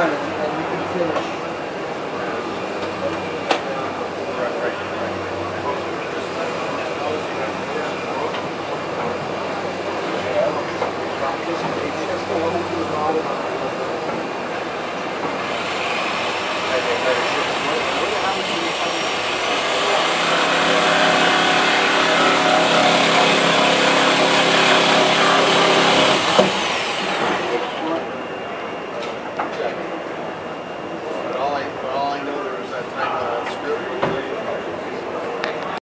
time and we can finish.